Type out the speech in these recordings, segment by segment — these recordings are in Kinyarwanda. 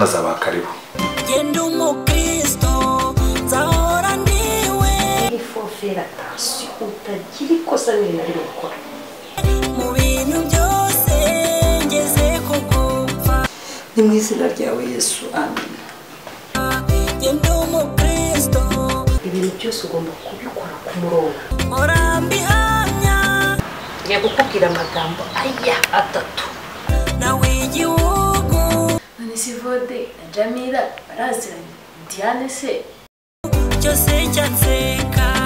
satani azaba karibu. Genda umukristo nzahora ndiwe. Ifofera tansiyo utagira ikosa n'ibintu ari gukora. Mu bintu byose ngeze kugupfa. Ni mu izina ryawe yesu amen. Genda umukristo. Ibintu byose ugomba kubikora ku murongo. Mpora mbihamya. Ngiye kukubwira amagambo aya atatu. None si vode na jamila baraziranye diane se cyose cyanseka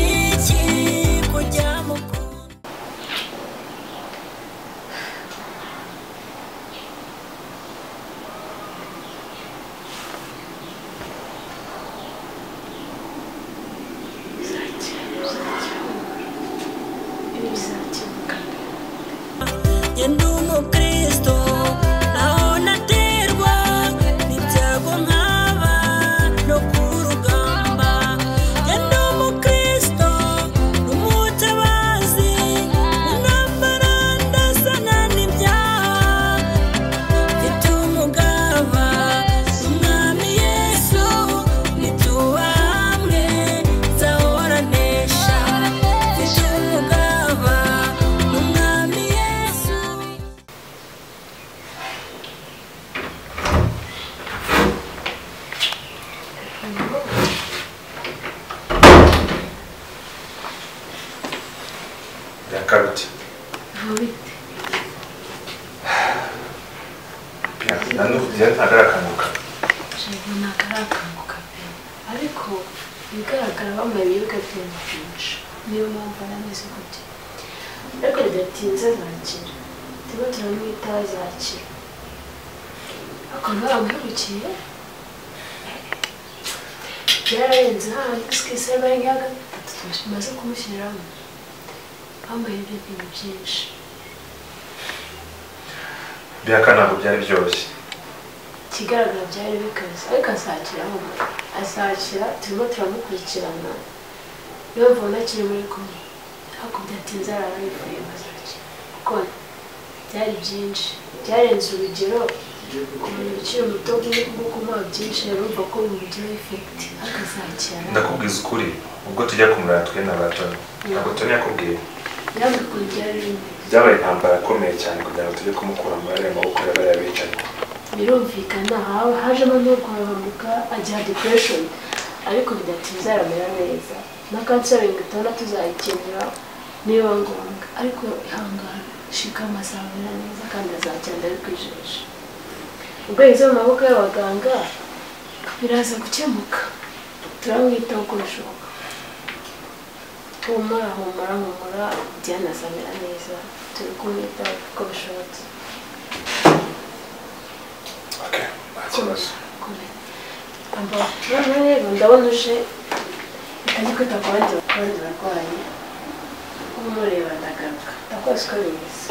一起。Ntabwo arakanguka jabo ntabwo arakanguka pe ariko ibigaragara bambaye ibibuga byenda byinshi niyo mpamvu arameze gutya ariko bidatinze azakira turimo turamwitaho azakira akaba yamuherukiye byararenze hahandi twese yabaye nk'iya gatatu tumaze kumushyiriramo bambaye bintu byinshi byaka ntabwo byari byoroshye. Ikigaragara byari bikaze ariko azakira ahubwo azakira turimo turamukurikirana. Niyo mvuna akiri muri kumwe. Ariko byatinze arara yivuye ngo azakira kuko byari byinshi. Byarenze urugero ku muntu ukiri muto bwo kumuha byinshi urumva ko bimugiraho efekiti ariko azakira ndakubwiza ukuri ubwo tujya kumurana twe na batoni ntabwo toni yakubwiye. Yambikura byari bimwe byabaye intambara ikomeye cyane kugira ngo tujye kumukura muri ariya maboko y'abariya bicaye birumvikana haba hajemo no guhahamuka agira depression ariko bidatinze aramera neza. Na kanseri tubona tuzayikenera niba ngombwa ariko ihangane shikama azamera neza kandi azagenda abikwijeje ubwo yageze mu maboko y'abaganga biraza gukemuka. Turamwitaho uko bishoboka. Humura humura humura diana azamera neza. Turi kumwitaho uko bishobotse noneho rero ndabona uje. Reka kwita ku bandi barwayi umureba ndagaruka. Ndakoze uko bimeze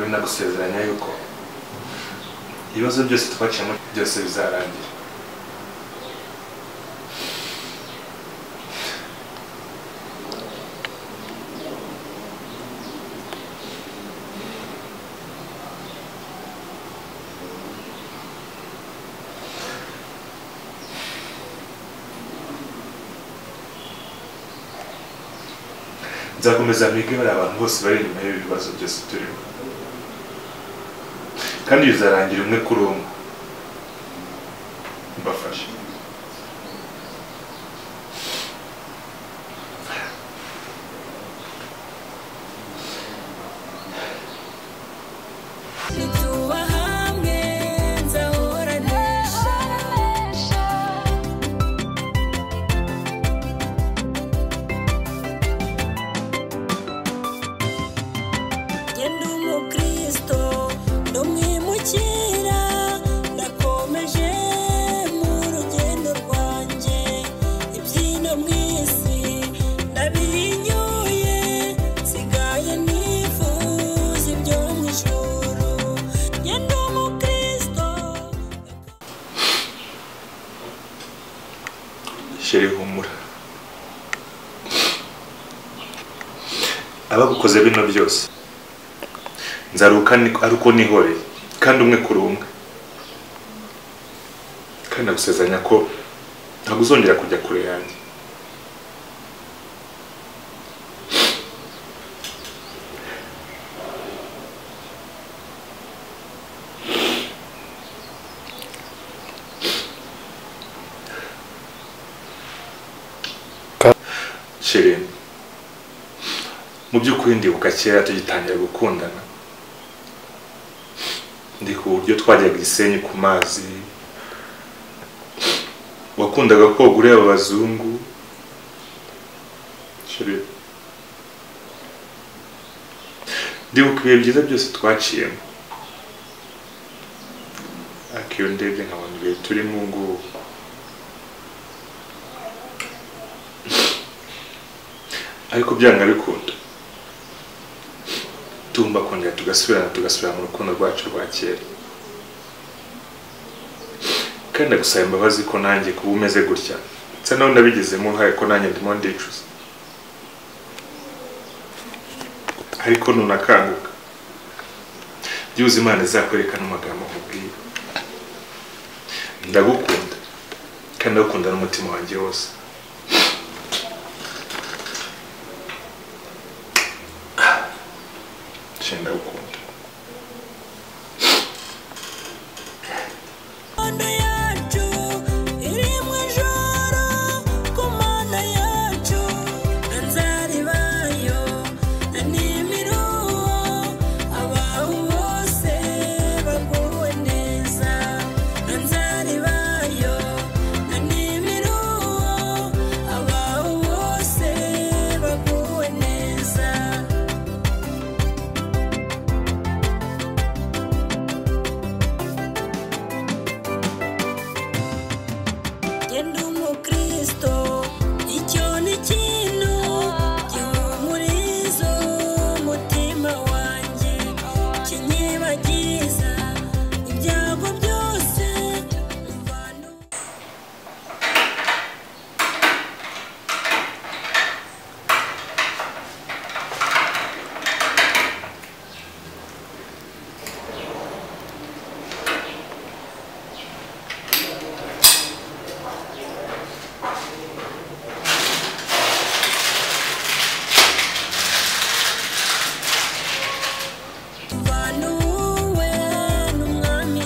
ukuri ndagusezeranya yuko ibibazo byose twakiyemo byose bizarangira. Nzakomeza mpige bari abantu bose bari inyuma y'ibibazo byose turimo. Kandi bizarangira umwe kuri umwe. Sheri humura. Abagukoze bino byose nzaruka ni- ari uko nihoreye kandi umwe kuri kandi nagusezeranya ko ntabwo uzongera kujya kure yanjye sheri mu by'ukuri ndibuka kera tugitangira gukundana. Ndi ku buryo twajyaga igisenyi ku mazi. Wakundaga koga ureba abazungu ndibuka ibihe byiza byose twaciyemo. Ariko iyo ndebye nkabona ibihe turimo ubu ngubu. Ariko byanga bikunda. Tugomba kongera tugasubirana tugasubira mu rukundo rwacu rwa kera. Kandi ndagusaba imbabazi ko nanjye kuba umeze gutya. Nsa naho ndabigizemo uruhare ko nanjye ndimo ndicuza. Ariko nunakanguka. Byuze imana izakwerekana amagambo nkubwira ndagukunda. Kandi ndagukunda n'umutima wanjye wose. 信頼を Vanuwe n'umwami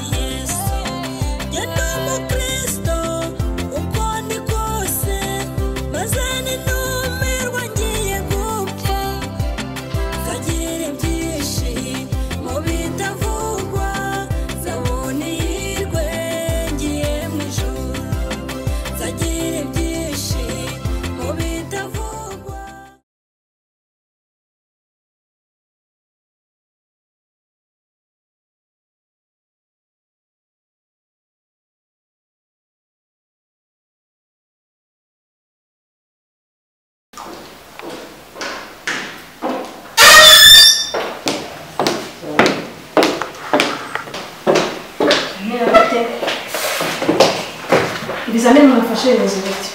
ibizamini mwafashe bimeze bite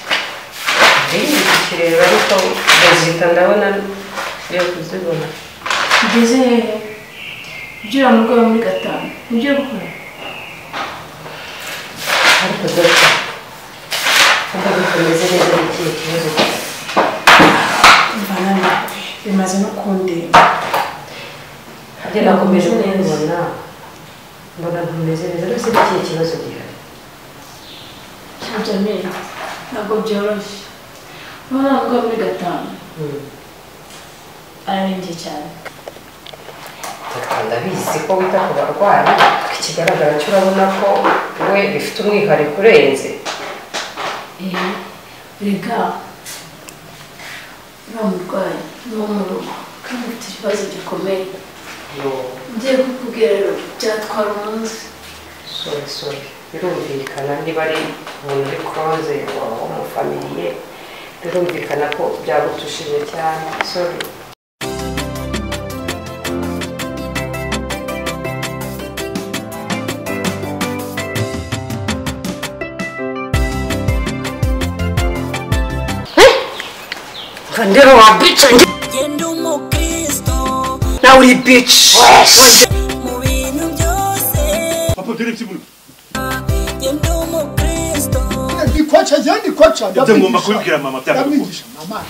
kireba ariko bazita ndabona yo kuzibona ugeze hehe ibyo wo muri gatanu nibyo gukora ariko dore kumva bitameze neza ni ikihe kibazo mvana bimaze no. Kundemba harya nakomeje kubibona mbona ntumeze neza rwose n'ikihe kibazo gihari amenyo ntabwo byoroshye urabona ngo muri gatanu ararembye cyane ndabizi ko wita ku barwayi ikigaragara cyo urabona ko we bifite umwihariko urenze rega uriya murwayi ni mu rugo kandi ufite ikibazo gikomeye ngiye kukubwira rero byatwara umunsi sori sori birumvikana niba ari umuntu uri kuroze w'umufamiliye birumvikana ko byagutushije cyane. Sori ndero wa bica genda umukristo. Nawe uri bici mu Ndabwo ngomba kubibwira mama. Mama.